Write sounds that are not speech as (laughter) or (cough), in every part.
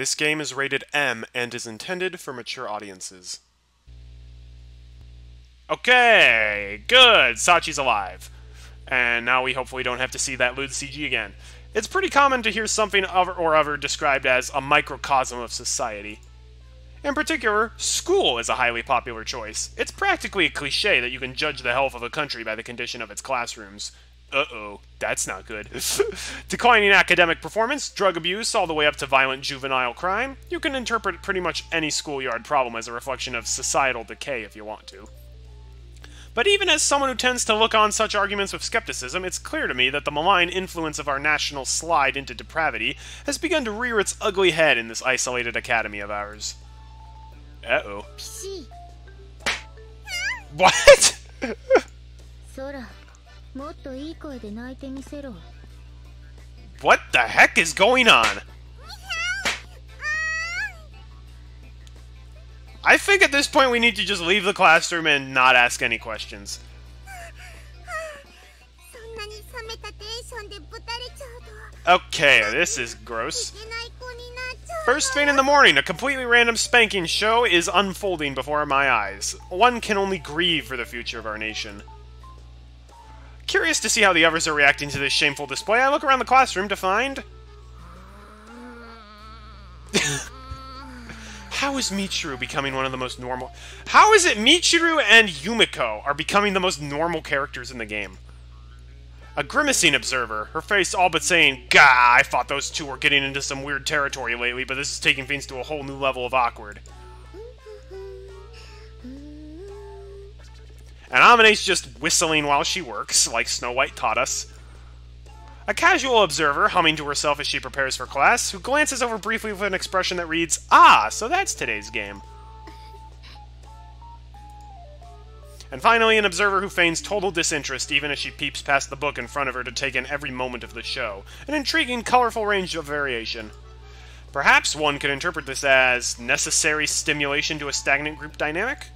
This game is rated M and is intended for mature audiences. Okay, good. Sachi's alive. And now we hopefully don't have to see that lewd CG again. It's pretty common to hear something or other described as a microcosm of society. In particular, school is a highly popular choice. It's practically a cliche that you can judge the health of a country by the condition of its classrooms. Uh-oh, that's not good. (laughs) Declining academic performance, drug abuse, all the way up to violent juvenile crime. You can interpret pretty much any schoolyard problem as a reflection of societal decay if you want to. But even as someone who tends to look on such arguments with skepticism, it's clear to me that the malign influence of our national slide into depravity has begun to rear its ugly head in this isolated academy of ours. Uh-oh. What? (laughs) What the heck is going on? I think at this point we need to just leave the classroom and not ask any questions. Okay, this is gross. First thing in the morning, a completely random spanking show is unfolding before my eyes. One can only grieve for the future of our nation. Curious to see how the others are reacting to this shameful display, I look around the classroom to find... (laughs) How is Michiru becoming one of the most normal... How is it Michiru and Yumiko are becoming the most normal characters in the game? A grimacing observer, her face all but saying, Gah, I thought those two were getting into some weird territory lately, but this is taking things to a whole new level of awkward. And Amane's just whistling while she works, like Snow White taught us. A casual observer, humming to herself as she prepares for class, who glances over briefly with an expression that reads, Ah, so that's today's game. And finally, an observer who feigns total disinterest even as she peeps past the book in front of her to take in every moment of the show. An intriguing, colorful range of variation. Perhaps one could interpret this as necessary stimulation to a stagnant group dynamic?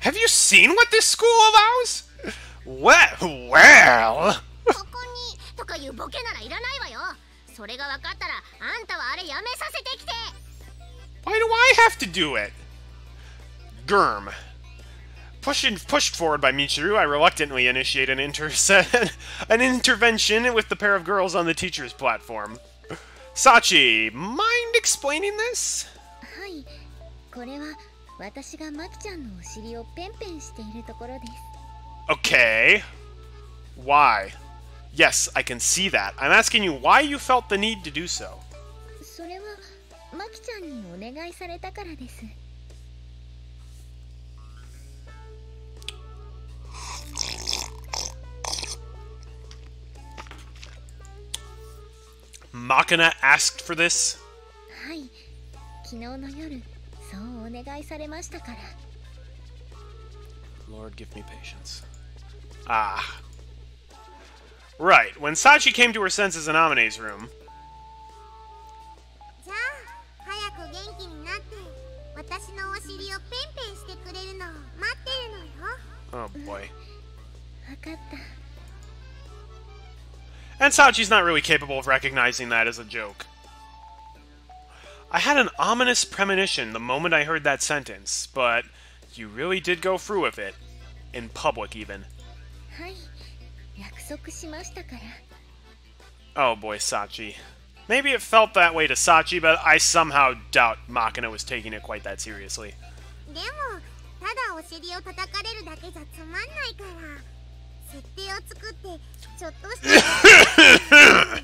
Have you seen what this school allows? Well, well... Why do I have to do it? Germ. Pushing, pushed forward by Michiru, I reluctantly initiate an, inter (laughs) an intervention with the pair of girls on the teacher's platform. Sachi, mind explaining this? これは私がマキちゃんのお尻をペンペンしているところです Okay Why? Yes, I can see that. I'm asking you why you felt the need to do so. それはマキちゃんにお願いされたからです Makana asked for this? はい、昨日の夜お願いされましたから Lord, give me patience. Ah. Right, when Sachi came to her senses in Amane's room. Oh boy. And Sachi's not really capable of recognizing that as a joke. I had an ominous premonition the moment I heard that sentence, but you really did go through with it. In public, even. Oh boy, Sachi. Maybe it felt that way to Sachi, but I somehow doubt Makina was taking it quite that seriously.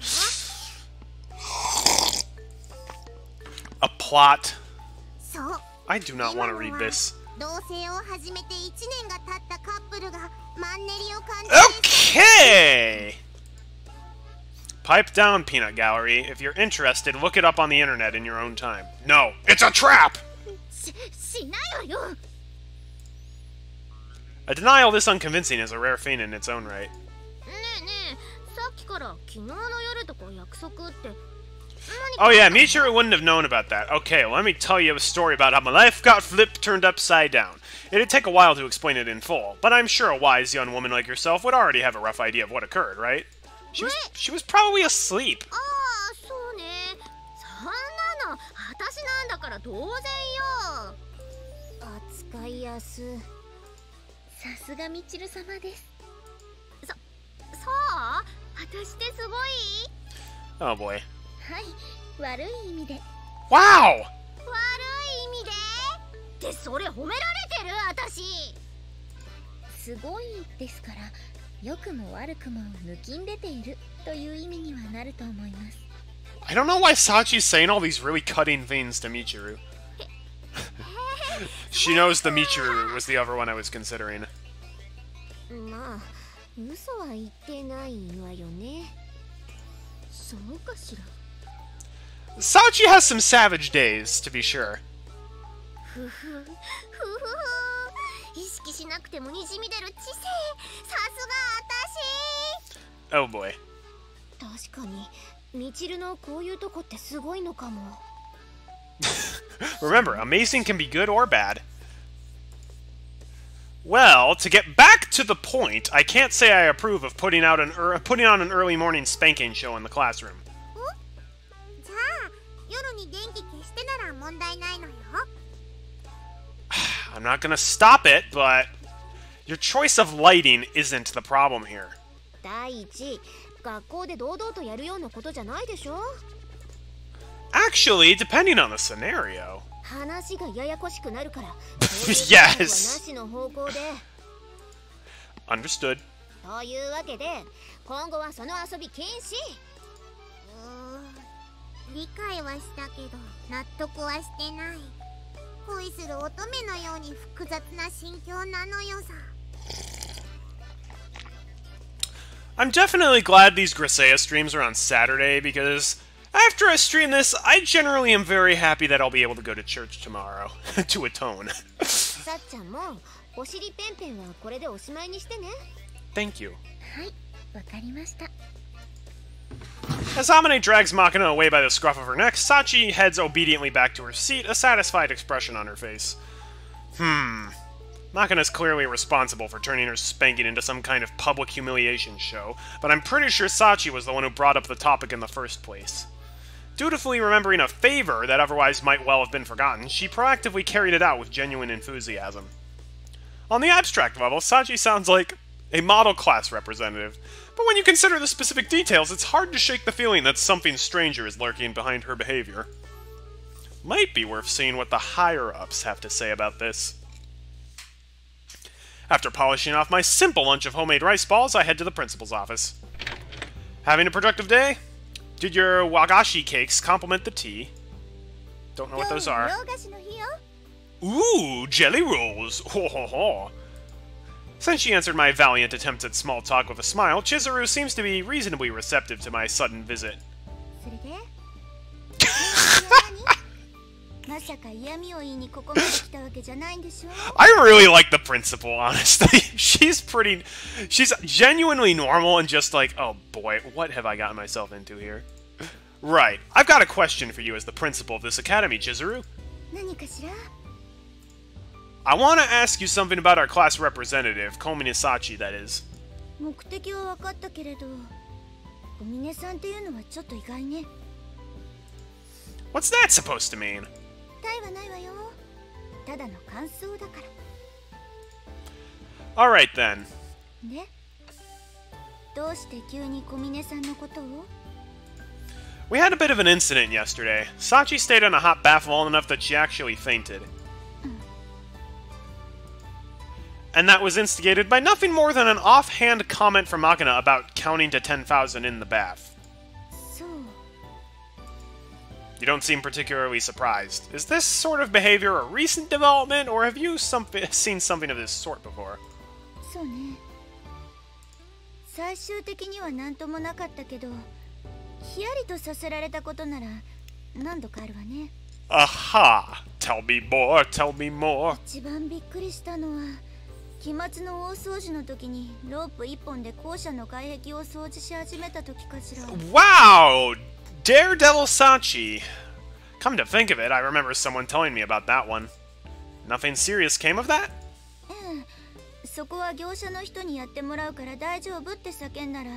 (laughs) plot? I do not want to read this. Okay! Pipe down, Peanut Gallery. If you're interested, look it up on the internet in your own time. No, it's a trap! A denial this unconvincing is a rare feat in its own right. Oh yeah, Michiru wouldn't have known about that. Okay, let me tell you a story about how my life got flipped turned upside down. It'd take a while to explain it in full, but I'm sure a wise young woman like yourself would already have a rough idea of what occurred, right? She was, she was probably asleep. Oh boy. はい悪い意味で Wow! 悪い意味でってそれ褒められてる私すごいですから良くも悪くも抜きん出ているという意味にはなると思います I don't know why Sachi's saying all these really cutting things to Michiru. (laughs) she knows the Michiru was the other one I was considering. まあ嘘は言ってないわよねそうかしら Sachi has some savage days, to be sure. ふ(laughs) ふふふふ意識しなくてもにじみ出る知性さすが Oh boy. 私確かにみちるのこういうとこってすごいのかも (laughs) Remember, amazing can be good or bad. Well, to get back to the point, I can't say I approve of putting out an er putting on an early morning spanking show in the classroom. じゃあ夜に電気消してなら問題ないのよ (sighs) I'm not gonna stop it, but your choice of lighting isn't the problem here. 第一学校で堂々とやるようなことじゃないでしょ Actually, depending on the scenario. 話(laughs) がややこしくなるから Yes はなしの方向で Understood. というわけで今後はその遊び禁止 理解はしたけど納得はしてない恋する乙女のように複雑な心境なのよさ I'm definitely glad these Grisaia streams are on Saturday because after I stream this, I generally am very happy that I'll be able to go to church tomorrow (laughs) to atone. Thank you. As Amane drags Makina away by the scruff of her neck, Sachi heads obediently back to her seat, a satisfied expression on her face. Hmm. Makina's clearly responsible for turning her spanking into some kind of public humiliation show, but I'm pretty sure Sachi was the one who brought up the topic in the first place. Dutifully remembering a favor that otherwise might well have been forgotten, she proactively carried it out with genuine enthusiasm. On the abstract level, Sachi sounds like a model class representative, but when you consider the specific details, it's hard to shake the feeling that something stranger is lurking behind her behavior. Might be worth seeing what the higher-ups have to say about this. After polishing off my simple lunch of homemade rice balls, I head to the principal's office. Having a productive day? Did your wagashi cakes complement the tea? Don't know what those are. Ooh, jelly rolls! (laughs) Ho ho ho! Since she answered my valiant attempts at small talk with a smile, Chizuru seems to be reasonably receptive to my sudden visit. (laughs) I really like the principal, honestly. (laughs) she's pretty... She's genuinely normal and just like, oh boy, what have I gotten myself into here? Right. I've got a question for you as the principal of this academy, Chizuru. I want to ask you something about our class representative, Komine Sachi, that is. What's that supposed to mean? All right then. We had a bit of an incident yesterday. Sachi stayed in a hot bath long enough that she actually fainted. And that was instigated by nothing more than an offhand comment from Makina about counting to 10,000 in the bath. そう You don't seem particularly surprised. Is this sort of behavior a recent development, or have you some- seen something of this sort before? そうね最終的には何ともなかったけどヒヤリとさせられたことなら何度かあるわね Aha! Tell me more, tell me more. 一番びっくりしたのは 期末の大掃除の時にロープ一本で校舎の外壁を掃除し始めた時かしら Wow! Daredevil Sachi. Come to think of it, I remember someone telling me about that one. Nothing serious came of that? そこは業者の人にやってもらうから大丈夫って叫んだら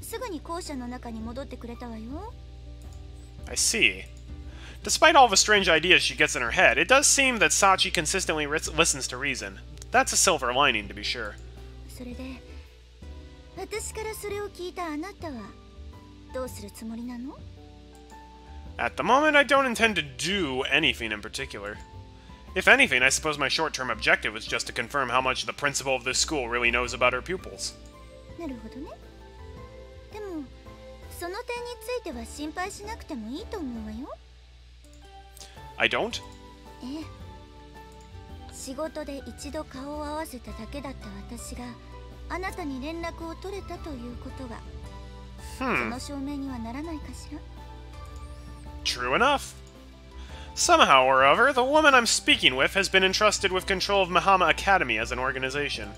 すぐに校舎の中に戻ってくれたわよ I see. Despite all the strange ideas she gets in her head, it does seem that Sachi consistently ris- listens to reason. That's a silver lining, to be sure. それで私からそれを聞いたあなたはどうするつもりなの At the moment, I don't intend to do anything in particular. If anything, I suppose my short term objective was just to confirm how much the principal of this school really knows about her pupils. なるほどねでもその点については心配しなくてもいいと思うわよ I don't? ええ 仕事で一度顔を合わせただけだった私があなたに連絡を取れたということがそ Hmm, の証明にはならないかしら true enough. Somehow or other, the woman I'm speaking with has been entrusted with control of Mahama Academy as an organization.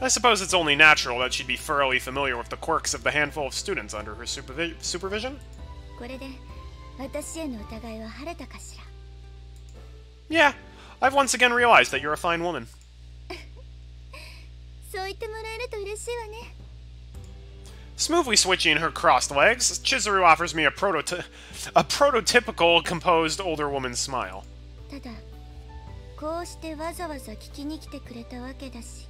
I suppose it's only natural that she'd be thoroughly familiar with the quirks of the handful of students under her supervi- supervision. これで私への疑いは晴れたかしら Yeah, I've once again realized that you're a fine woman. (laughs) そう言ってもらえると嬉しいわね Smoothly switching her crossed legs, Chizuru offers me a, prototy- a prototypical composed older woman's smile. ただこうしてわざわざ聞きに来てくれたわけだし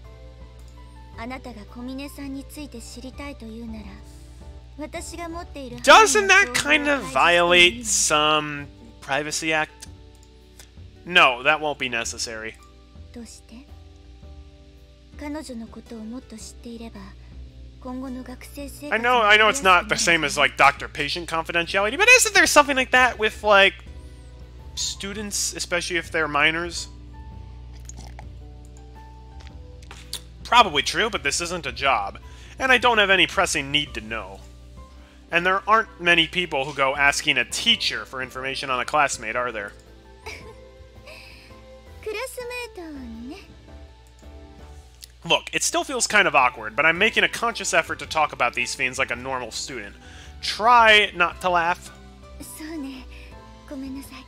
あなたが小峰さんについて知りたいというなら私が持っている Doesn't that kind of violate some privacy act? No, that won't be necessary. どうして彼女のことをもっと知っていれば今後の学生生活 I know, I know it's not the same as like doctor-patient confidentiality, but isn't there something like that with like students, especially if they're minors? Probably true, but this isn't a job, and I don't have any pressing need to know. And there aren't many people who go asking a teacher for information on a classmate, are there? クラスメートにね Look, it still feels kind of awkward, but I'm making a conscious effort to talk about these things like a normal student. Try not to laugh. そうねごめんなさい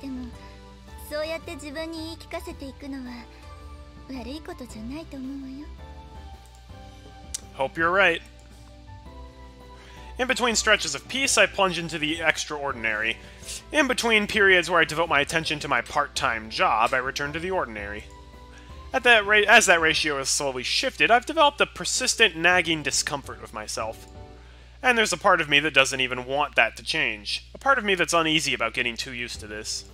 でもそうやって自分に言い聞かせていくのは悪いことじゃないと思うわよ Hope you're right. In between stretches of peace, I plunge into the extraordinary. In between periods where I devote my attention to my part-time job, I return to the ordinary. At that ra- as that ratio has slowly shifted, I've developed a persistent nagging discomfort with myself. And there's a part of me that doesn't even want that to change. A part of me that's uneasy about getting too used to this.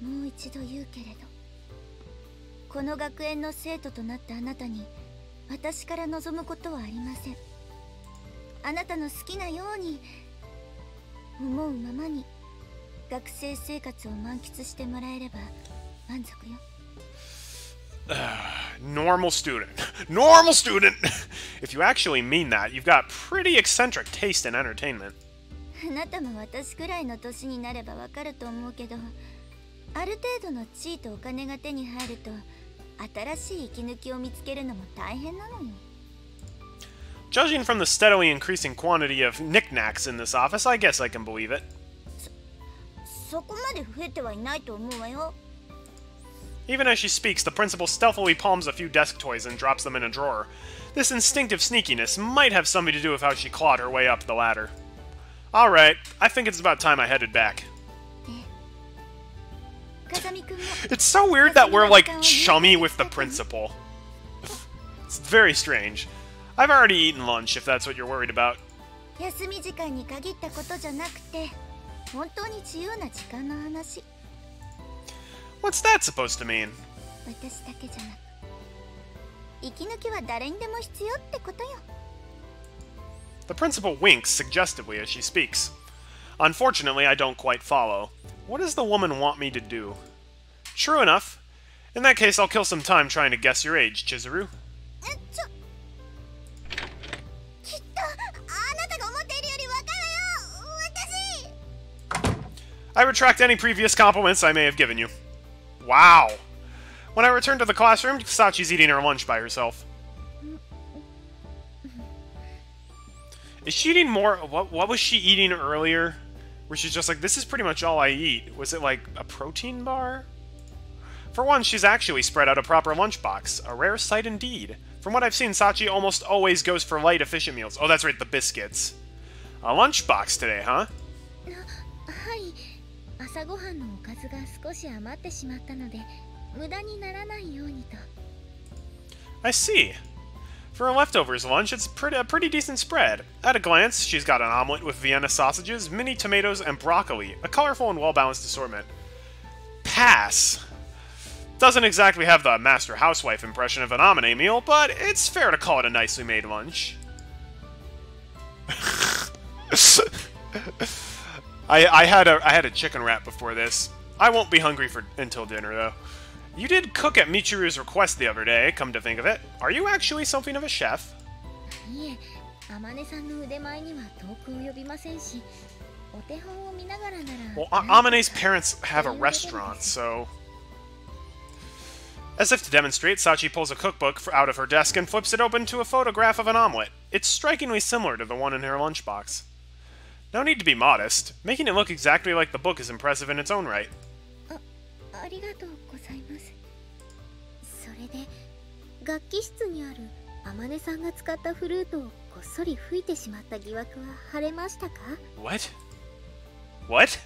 もう一度言うけれどこの学園の生徒となったあなたに私から望むことはありません あなたの好きなように思うままに学生生活を満喫してもらえれば満足よ Normal student. Normal student! if you actually mean that, you've got pretty eccentric taste in entertainment. あなたも私くらいの年になればわかると思うけどある程度の地位とお金が手に入ると新しい息抜きを見つけるのも大変なのよ Judging from the steadily increasing quantity of knickknacks in this office, I guess I can believe it. Even as she speaks, the principal stealthily palms a few desk toys and drops them in a drawer. This instinctive sneakiness might have something to do with how she clawed her way up the ladder. Alright, I think it's about time I headed back. it's so weird that we're, like, chummy with the principal. it's very strange. I've already eaten lunch, if that's what you're worried about. 休み時間に限ったことじゃなくて本当に自由な時間の話 What's that supposed to mean? 私だけじゃなく息抜きは誰にでも必要ってことよ The principal winks suggestively as she speaks. Unfortunately, I don't quite follow. What does the woman want me to do? True enough. In that case, I'll kill some time trying to guess your age, Chizuru. えちょ I retract any previous compliments I may have given you. Wow. When I return to the classroom, Sachi's eating her lunch by herself. Is she eating more? What, what was she eating earlier? Where she's just like, this is pretty much all I eat. Was it like a protein bar? For once, she's actually spread out a proper lunchbox. A rare sight indeed. From what I've seen, Sachi almost always goes for light, efficient meals. Oh, that's right, the biscuits. A lunchbox today, huh? はい朝ごはんのおかずが少し余ってしまったので無駄にならないようにと I see. For a leftovers lunch, it's pretty, a pretty decent spread. At a glance, she's got an omelet with Vienna sausages, mini tomatoes, and broccoli. A colorful and well-balanced assortment. Pass. Doesn't exactly have the master housewife impression of an Amine meal, but it's fair to call it a nicely made lunch. (laughs) I, I had a I had a chicken wrap before this. I won't be hungry for until dinner though. You did cook at Michiru's request the other day, come to think of it. Are you actually something of a chef? Well, Amane's parents have a restaurant, so... As if to demonstrate, Sachi pulls a cookbook out of her desk and flips it open to a photograph of an omelet. It's strikingly similar to the one in her lunchbox. No need to be modest. Making it look exactly like the book is impressive in its own right. ありがとうございますそれで楽器室にある天音さんが使ったフルートをこっそり吹いてしまった疑惑は晴れましたか What? What?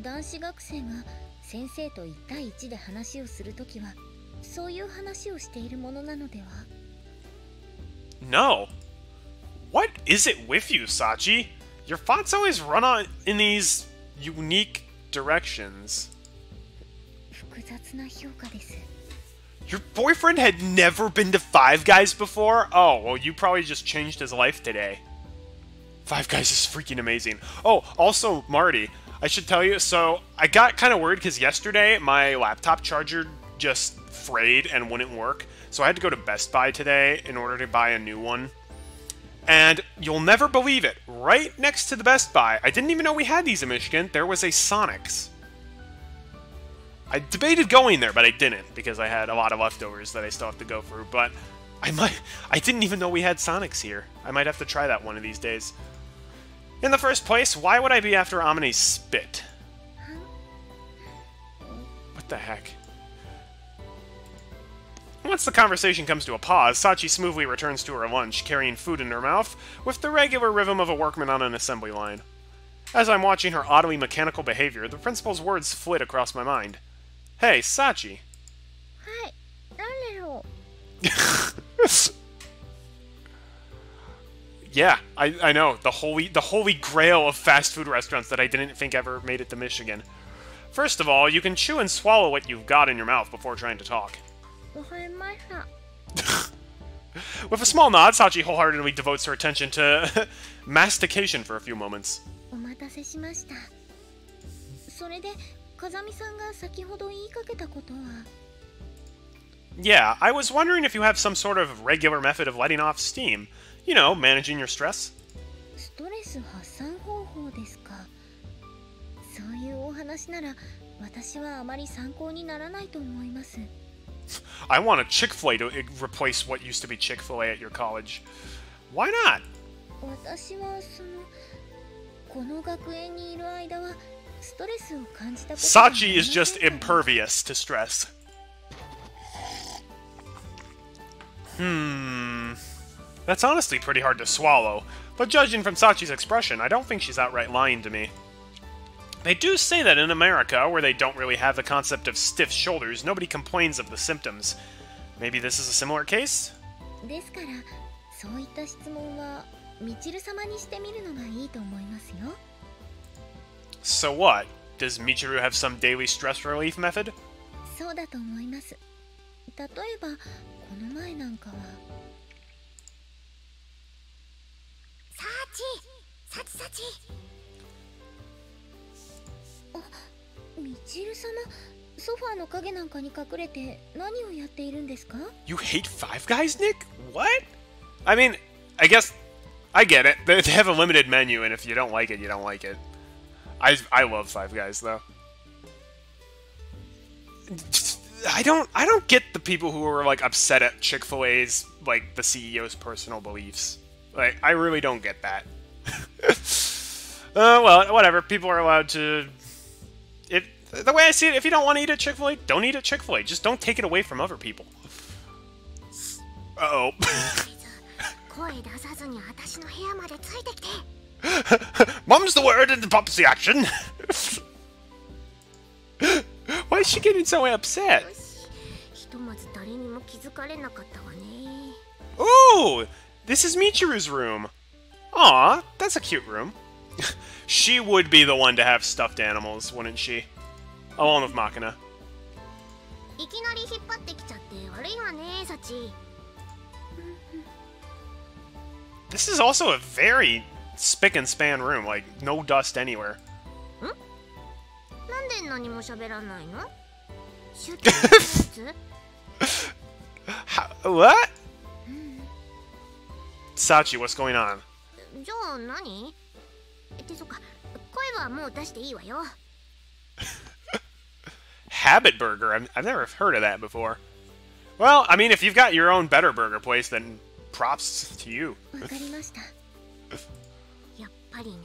男子学生が先生と1対1で話をするときはそういう話をしているものなのでは No. What is it with you, Sachi? Your fonts always run on in these unique directions. Your boyfriend had never been to Five Guys before? Oh, well, you probably just changed his life today. Five Guys is freaking amazing. Oh, also, Marty, I should tell you, so I got kind of worried because yesterday my laptop charger just frayed and wouldn't work, so I had to go to Best Buy today in order to buy a new one. And you'll never believe it, right next to the Best Buy, I didn't even know we had these in Michigan, there was a Sonics. I debated going there, but I didn't because I had a lot of leftovers that I still have to go through. But I might I didn't even know we had Sonics here. I might have to try that one of these days. In the first place, why would I be after Amane's spit? What the heck? Once the conversation comes to a pause, Sachi smoothly returns to her lunch, carrying food in her mouth, with the regular rhythm of a workman on an assembly line. As I'm watching her oddly mechanical behavior, the principal's words flit across my mind. Hey, Sachi! Hi, no, (laughs) yeah, I, I know. The holy, the holy grail of fast food restaurants that I didn't think ever made it to Michigan. First of all, you can chew and swallow what you've got in your mouth before trying to talk. うわかりました (laughs) With a small nod, Sachi wholeheartedly devotes her attention to (laughs) mastication for a few moments. お待たせしましたそれで風見さんが先ほど言いかけたことは Yeah, I was wondering if you have some sort of regular method of letting off steam. You know, managing your stress. ストレス発散方法ですかそういうお話なら私はあまり参考にならないと思います I want a Chick fil A to i- replace what used to be Chick fil A at your college. Why not? 私はそのこの学園にいる間はストレスを感じたことがありませ Sachi ん is just から impervious to stress. Hmm. That's honestly pretty hard to swallow, but judging from Sachi's expression, I don't think she's outright lying to me. They do say that in America, where they don't really have the concept of stiff shoulders, nobody complains of the symptoms. Maybe this is a similar case? ですからそういった質問はみちる様にしてみるのがいいと思いますよ So what? Does Michiru have some daily stress relief method? そうだと思います例えばこの前なんかはサーチサチサチあ みちる様ソファーの影なんかに隠れて何をやっているんですか You hate Five Guys, Nick? What? I mean, I guess I get it. They they have a limited menu, and if you don't like it, you don't like it. I I love Five Guys though. I don't I don't get the people who are like upset at Chick Fil A's like the CEO's personal beliefs. Like I really don't get that. (laughs) uh, well, whatever. People are allowed to. the way I see it, if you don't want to eat at Chick fil A, don't eat at Chick fil A. Just don't take it away from other people. Uh oh. (laughs) Mom's the word and the pop's the action! (laughs) Why is she getting so upset? Ooh! This is Michiru's room! Aw, that's a cute room. (laughs) she would be the one to have stuffed animals, wouldn't she? along with Makina. is also a very spick and span room, like no dust anywhere. How, (laughs) What? Sachi, what's going on? じゃあ何ってそっか、声はもう出していいわよ。Habit Burger. I've, I've never heard of that before. Well, I mean, if you've got your own better burger place, then props to you. わかりましたやっぱりね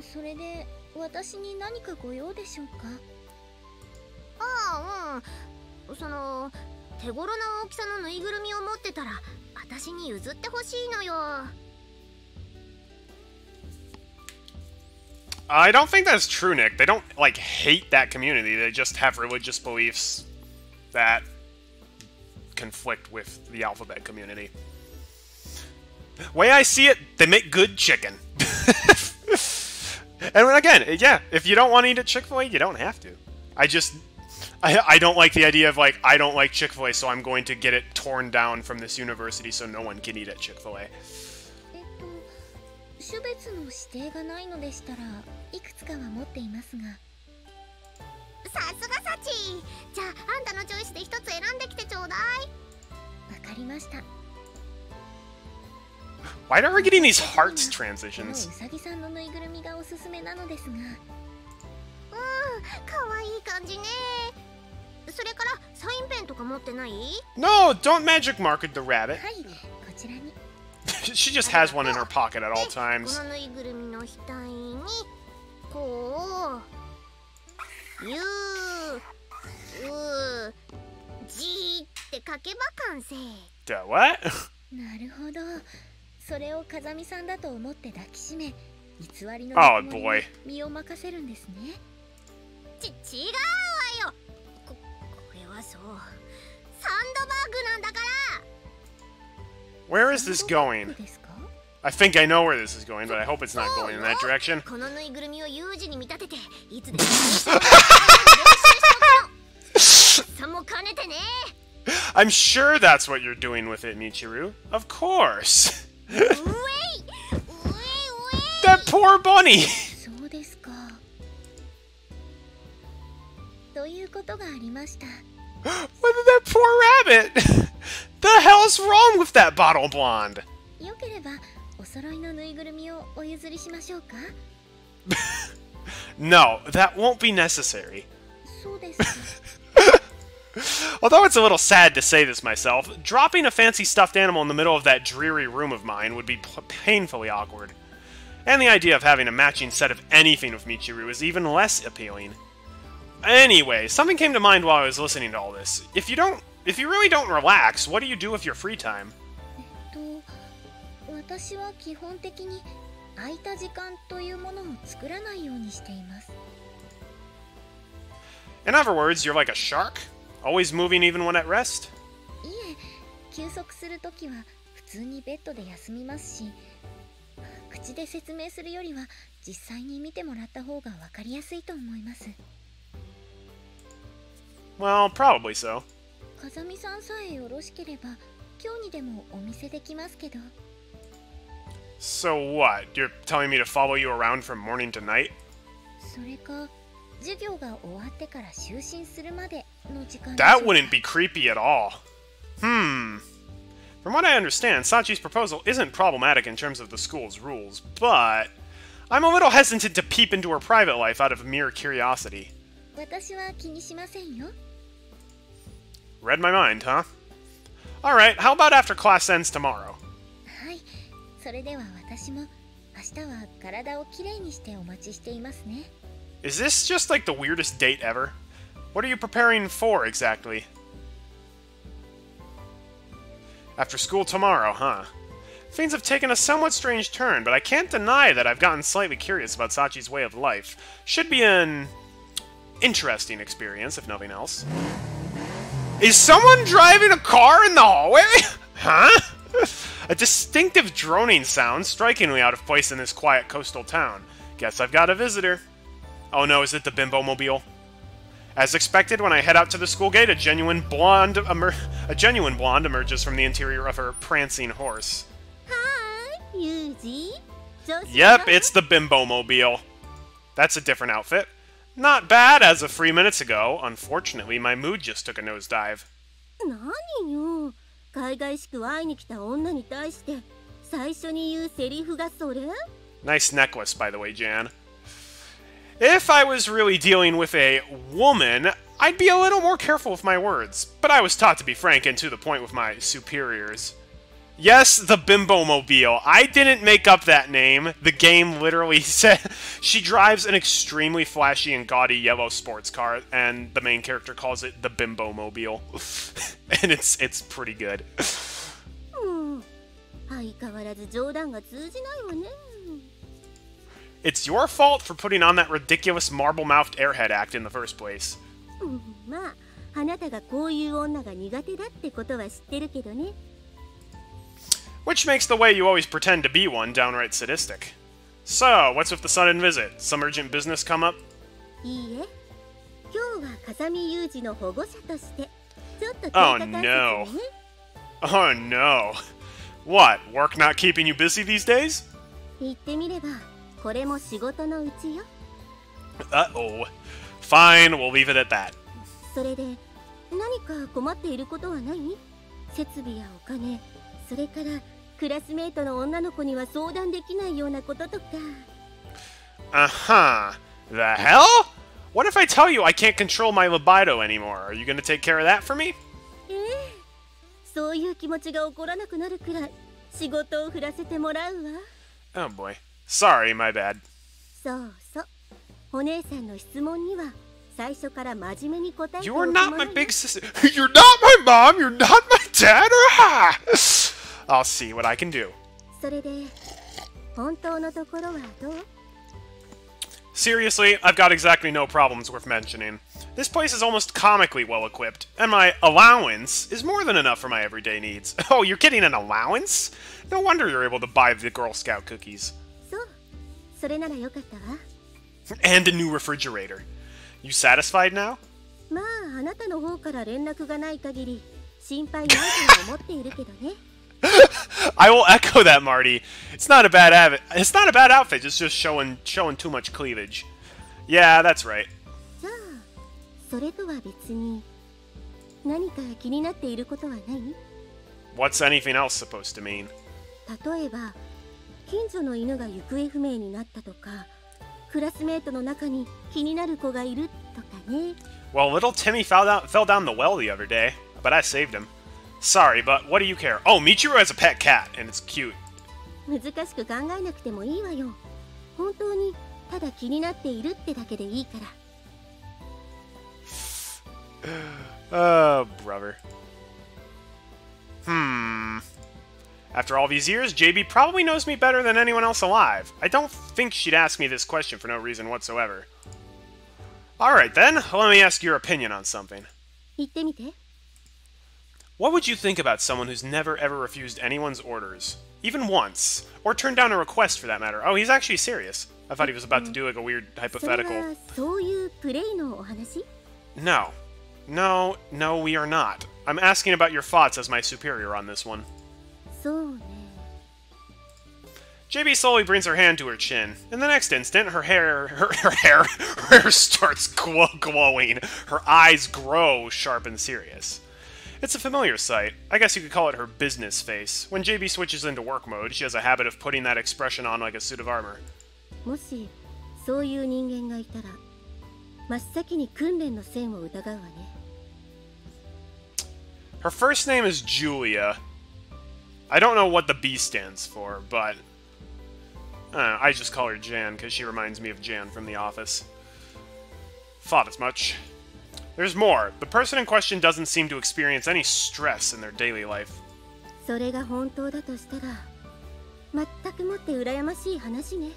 それで私に何かご用でしょうかああうんその手頃な大きさのぬいぐるみを持ってたら私に譲ってほしいのよ I don't think that's true, Nick. They don't, like, hate that community. They just have religious beliefs that conflict with the alphabet community. Way I see it, they make good chicken. (laughs) and again, yeah, if you don't want to eat at Chick-fil-A, you don't have to. I just I, I, don't like the idea of like I don't like Chick Fil A, so I'm going to get it torn down from this university so no one can eat at Chick Fil A. 種別の指定がないのでしたらいくつかは持っていますが。さすがサチじゃああんたのチョイスで一つ選んできてちょうだい。わかりました。Why are we getting these (laughs) hearts transitions? うさぎさんのぬいぐるみがおすすめなのですが。うんかわいい感じね。それからサインペンとか持ってない？No, don't magic market the rabbit. はいこちらに (laughs) she just has one in her pocket at all で times. このぬいぐるみの額にこう「ゆう」「う」「じ」って書けば完成 Duh, what? (laughs) なるほどそれを風見さんだと思って抱きしめ偽りの Oh, ぬくもり boy. (laughs) に身を任せるんですねち違うわよここれはそうサンドバッグなんだから Where is this going? I think I know where this is going, but I hope it's not going in that direction. (laughs) I'm sure that's what you're doing with it, Michiru. Of course. (laughs) that poor bunny. (gasps) what did that poor rabbit? (laughs) the hell is wrong with that bottle blonde? (laughs) no, that won't be necessary. (laughs) Although it's a little sad to say this myself, dropping a fancy stuffed animal in the middle of that dreary room of mine would be painfully awkward. And the idea of having a matching set of anything with Michiru is even less appealing. Anyway, something came to mind while I was listening to all this. If you don't if you really don't relax, what do you do with your free time? と私は基本的に空いた時間というものを作らないようにしています In other words, you're like a shark, always moving even when at rest. いえ休息するときは普通にベッドで休みますし口で説明するよりは実際に見てもらった方が分かりやすいと思います Well, probably so. 風見さんさえよろしければ今日にでもお見せできますけど So what? You're telling me to follow you around from morning to night? それか授業が終わってから就寝するまでの時間 That wouldn't be creepy at all. Hmm. From what I understand, Sachi's proposal isn't problematic in terms of the school's rules, but I'm a little hesitant to peep into her private life out of mere curiosity. 私は気にしませんよ Read my mind, huh? Alright, how about after class ends tomorrow? はいそれでは私も明日は体をきれいにしてお待ちしていますね Is this just like the weirdest date ever? What are you preparing for exactly? After school tomorrow, huh? Things have taken a somewhat strange turn, but I can't deny that I've gotten slightly curious about Sachi's way of life. Should be an interesting experience, if nothing else. Is someone driving a car in the hallway? (laughs) huh? a distinctive droning sound, strikingly out of place in this quiet coastal town. Guess I've got a visitor. Oh no, is it the Bimbo Mobile? As expected, when I head out to the school gate, a genuine blonde a genuine blonde emerges from the interior of her prancing horse. Hi, Yuuji. Yep, it's the Bimbo Mobile. That's a different outfit. Not bad as of three minutes ago. Unfortunately, my mood just took a nosedive. 何よ海外しく会いに来た女に対して最初に言うセリフがそれ Nice necklace, by the way, Jan. If I was really dealing with a woman, I'd be a little more careful with my words, but I was taught to be frank and to the point with my superiors. Yes, the Bimbo Mobile. I didn't make up that name. The game literally (laughs) said she drives an extremely flashy and gaudy yellow sports car, and the main character calls it the Bimbo Mobile, (laughs) and it's it's pretty good. (laughs) 相変わらず冗談が通じないわね。it's your fault for putting on that ridiculous marble-mouthed airhead act in the first place. Which makes the way you always pretend to be one downright sadistic. So, what's with the sudden visit? Some urgent business come up? Oh no. Oh no. What, work not keeping you busy these days? これも仕事のうちよ。Uh-oh. Fine, we'll leave it at that. それで、何か困っていることはない設備やお金、それから クラスメートの女の子には相談できないようなこととか。Uh-huh. The hell? What if I tell you I can't control my libido anymore? Are you gonna take care of that for me? ええそういう気持ちが起こらなくなるくらい仕事を振らせてもらうわ。Oh boy. Sorry, my bad. そうそう。お姉さんの質問には最初から真面目に答えて You're not my big sister. (laughs) You're not my mom. You're not my dad. I'll see what I can do. Seriously, I've got exactly no problems worth mentioning. This place is almost comically well equipped, and my allowance is more than enough for my everyday needs. (laughs) Oh, you're getting an allowance? No wonder you're able to buy the Girl Scout cookies. And a new refrigerator. You satisfied now? (laughs) (laughs) ま(laughs) ああなたの方から連絡がない限り心配ないと思っているけどね I will echo that, Marty. It's not a bad outfit. It's not a bad outfit. It's just showing showing too much cleavage. Yeah, that's right. じゃあそれとは別に何か気になっていることはない What's anything else supposed to mean? 例えば近所の犬が行方不明になったとかクラスメートの中に気になる子がいるとかね Well, little Timmy fell down, fell down the well the other day, but I saved him. Sorry, but what do you care? Oh, Michiru has a pet cat, and it's cute. 難しく考えなくてもいいわよ本当にただ気になっているってだけでいいから (sighs) oh, brother. Hmm. After all these years, JB probably knows me better than anyone else alive. I don't think she'd ask me this question for no reason whatsoever. Alright then, let me ask your opinion on something. what would you think about someone who's never ever refused anyone's orders? Even once. Or turned down a request for that matter. Oh, he's actually serious. I thought he was about to do like a weird hypothetical. Uh, no. No, no, we are not. I'm asking about your thoughts as my superior on this one. JB slowly brings her hand to her chin. In the next instant, her hair, her, her hair, (laughs) her hair starts glowing. Her eyes grow sharp and serious. It's a familiar sight. I guess you could call it her business face. When JB switches into work mode, she has a habit of putting that expression on like a suit of armor. もしそういう人間がいたら真っ先に訓練の線を疑うわね Her first name is Julia, I don't know what the B stands for, but uh, I just call her Jan because she reminds me of Jan from The Office. Thought as much. There's more. The person in question doesn't seem to experience any stress in their daily life. それが本当だとしたら全くもって羨ましい話ね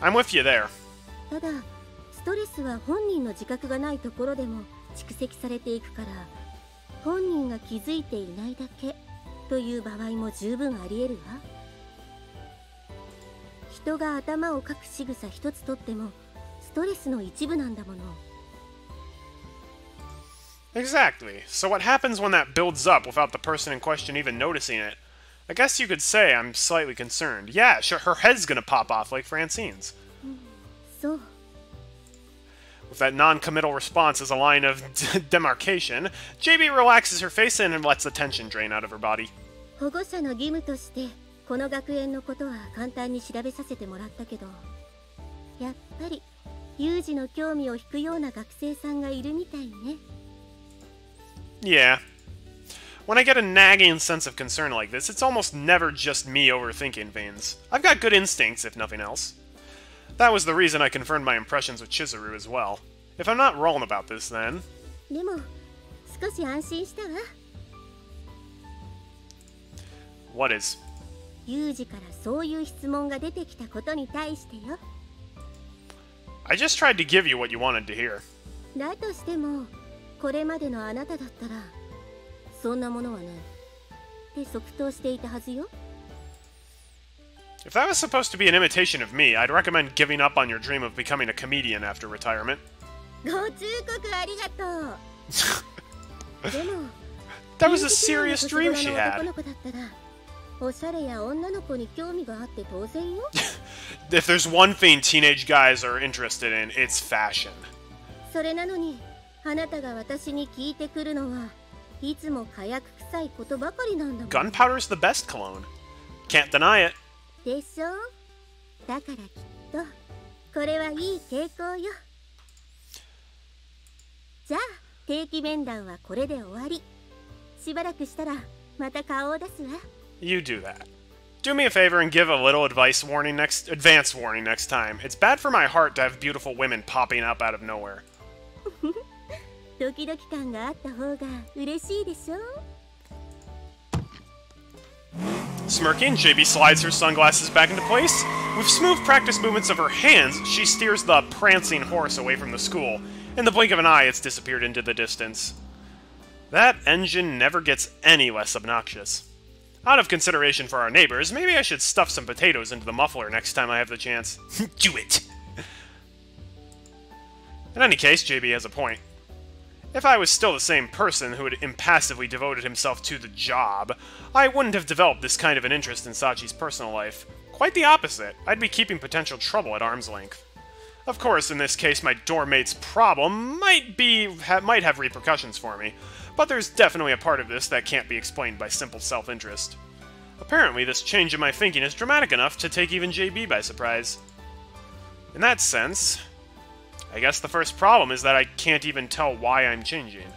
I'm with you there. ただストレスは本人の自覚がないところでも蓄積されていくから本人が気づいていないだけという場合も十分あり得るわ人が頭をかく仕草一つとってもストレスの一部なんだもの Exactly. So what happens when that builds up without the person in question even noticing it? I guess you could say I'm slightly concerned. Yeah, sure, her head's gonna pop off like Francine's. そう With that non-committal response as a line of (laughs) demarcation, JB relaxes her face in and lets the tension drain out of her body. 保護者の義務としてこの学園のことは簡単に調べさせてもらったけどやっぱり有事の興味を引くような学生さんがいるみたいね Yeah. When I get a nagging sense of concern like this, it's almost never just me overthinking things. I've got good instincts, if nothing else. That was the reason I confirmed my impressions with Chizuru as well. If I'm not wrong about this, then... でも少し安心したわ What is? 有事からそういう質問が出てきたことに対してよ I just tried to give you what you wanted to hear. だとしても これまでのあなただったらそんなものはないって即答していたはずよ If that was supposed to be an imitation of me, I'd recommend giving up on your dream of becoming a comedian after retirement. ご忠告ありがとうでも That was a serious dream she 男 had. おしゃれや女の子に興味があって当然よ If there's one thing teenage guys are interested in, it's fashion. それなのにあなたが私に聞いてくるのはいつも火薬臭いことばかりなんだもん Gunpowder's the best cologne. Can't deny it. でしょだからきっとこれはいい傾向よじゃあ定期面談はこれで終わりしばらくしたらまた顔を出すわ You do that. Do me a favor and give a little advice warning next advance warning next time. It's bad for my heart to have beautiful women popping up out of nowhere. (laughs) ドキドキ感があった方が嬉しいでしょ Smirking, JB slides her sunglasses back into place. With smooth practice movements of her hands, she steers the prancing horse away from the school. In the blink of an eye, it's disappeared into the distance. That engine never gets any less obnoxious. Out of consideration for our neighbors, maybe I should stuff some potatoes into the muffler next time I have the chance. (laughs) Do it! (laughs) In any case, JB has a point. If I was still the same person who had impassively devoted himself to the job, I wouldn't have developed this kind of an interest in Sachi's personal life. Quite the opposite. I'd be keeping potential trouble at arm's length. Of course, in this case, my doormate's problem might be ha might have repercussions for me, but there's definitely a part of this that can't be explained by simple self-interest. Apparently, this change in my thinking is dramatic enough to take even JB by surprise. In that sense, I guess the first problem is that I can't even tell why I'm changing.